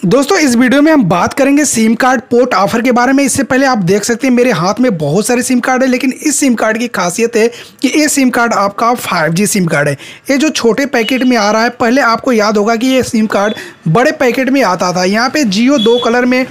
दोस्तों, इस वीडियो में हम बात करेंगे सिम कार्ड पोर्ट ऑफ़र के बारे में। इससे पहले आप देख सकते हैं, मेरे हाथ में बहुत सारे सिम कार्ड है, लेकिन इस सिम कार्ड की खासियत है कि ये सिम कार्ड आपका 5G सिम कार्ड है। ये जो छोटे पैकेट में आ रहा है, पहले आपको याद होगा कि ये सिम कार्ड बड़े पैकेट में आता था। यहाँ पे जियो दो कलर में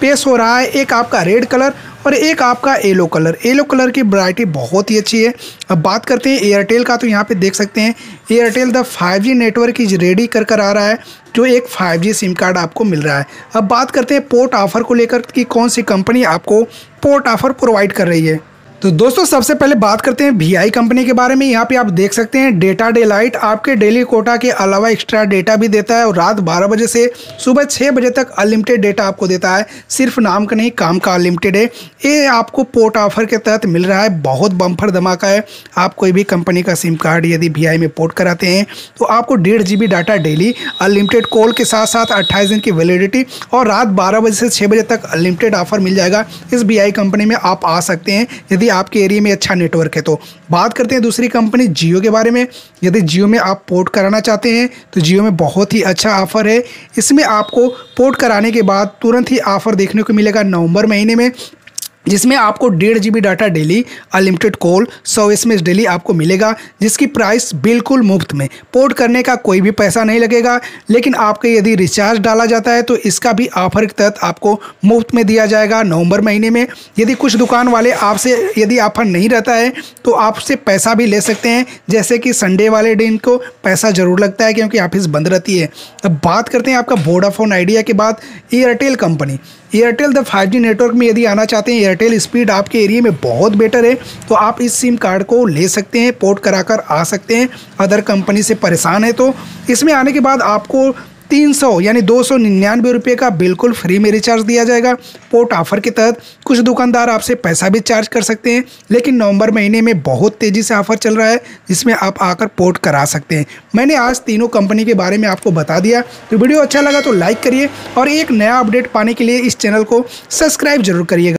पेश हो रहा है, एक आपका रेड कलर और एक आपका येलो कलर। येलो कलर की वरायटी बहुत ही अच्छी है। अब बात करते हैं एयरटेल का तो यहाँ पे देख सकते हैं Airtel the 5G network is ready कर कर आ रहा है, जो एक 5G सिम कार्ड आपको मिल रहा है। अब बात करते हैं पोर्ट ऑफ़र को लेकर कि कौन सी कंपनी आपको पोर्ट ऑफ़र प्रोवाइड कर रही है। तो दोस्तों, सबसे पहले बात करते हैं वी कंपनी के बारे में। यहाँ पे आप देख सकते हैं डेटा डे लाइट आपके डेली कोटा के अलावा एक्स्ट्रा डेटा भी देता है और रात 12 बजे से सुबह 6 बजे तक अनलिमिटेड डेटा आपको देता है। सिर्फ़ नाम का नहीं, काम का अनलिमिटेड है। ये आपको पोर्ट ऑफ़र के तहत मिल रहा है। बहुत बम्फर धमाका है। आप कोई भी कंपनी का सिम कार्ड यदि वी में पोर्ट कराते हैं तो आपको डेढ़ G data daily unlimited call के साथ साथ अट्ठाईस दिन की वैलिडिटी और रात बारह बजे से छः बजे तक अनलिमिटेड ऑफ़र मिल जाएगा। इस वी कंपनी में आप आ सकते हैं। यदि आपके एरिया में अच्छा नेटवर्क है। तो बात करते हैं दूसरी कंपनी जियो के बारे में। यदि जियो में आप पोर्ट कराना चाहते हैं तो जियो में बहुत ही अच्छा ऑफ़र है। इसमें आपको पोर्ट कराने के बाद तुरंत ही ऑफ़र देखने को मिलेगा नवंबर महीने में। जिसमें आपको डेढ़ GB data daily unlimited call सौ एस एम डेली आपको मिलेगा, जिसकी प्राइस बिल्कुल मुफ़्त में। पोर्ट करने का कोई भी पैसा नहीं लगेगा, लेकिन आपके यदि रिचार्ज डाला जाता है तो इसका भी ऑफ़र के तहत आपको मुफ़्त में दिया जाएगा नवंबर महीने में। यदि कुछ दुकान वाले आपसे, यदि ऑफ़र नहीं रहता है तो आपसे पैसा भी ले सकते हैं। जैसे कि संडे वाले दिन को पैसा ज़रूर लगता है, क्योंकि ऑफ़िस बंद रहती है। अब बात करते हैं आपका वोडाफोन आइडिया के बाद Airtel company Airtel the five network में यदि आना चाहते हैं एयरटेल स्पीड आपके एरिया में बहुत बेटर है तो आप इस सिम कार्ड को ले सकते हैं पोर्ट कराकर आ सकते हैं। अदर कंपनी से परेशान है तो। इसमें आने के बाद आपको तीन सौ, यानी दो सौ निन्यानवे रुपये का बिल्कुल फ्री में रिचार्ज दिया जाएगा। पोर्ट ऑफ़र के तहत कुछ दुकानदार आपसे पैसा भी चार्ज कर सकते हैं, लेकिन नवंबर महीने में बहुत तेज़ी से ऑफ़र चल रहा है, जिसमें आप आकर पोर्ट करा सकते हैं। मैंने आज तीनों कंपनी के बारे में आपको बता दिया। तो वीडियो अच्छा लगा तो लाइक करिए, और एक नया अपडेट पाने के लिए इस चैनल को सब्सक्राइब ज़रूर करिएगा।